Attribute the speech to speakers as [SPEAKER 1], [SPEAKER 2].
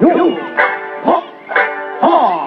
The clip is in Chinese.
[SPEAKER 1] 哟，好，好。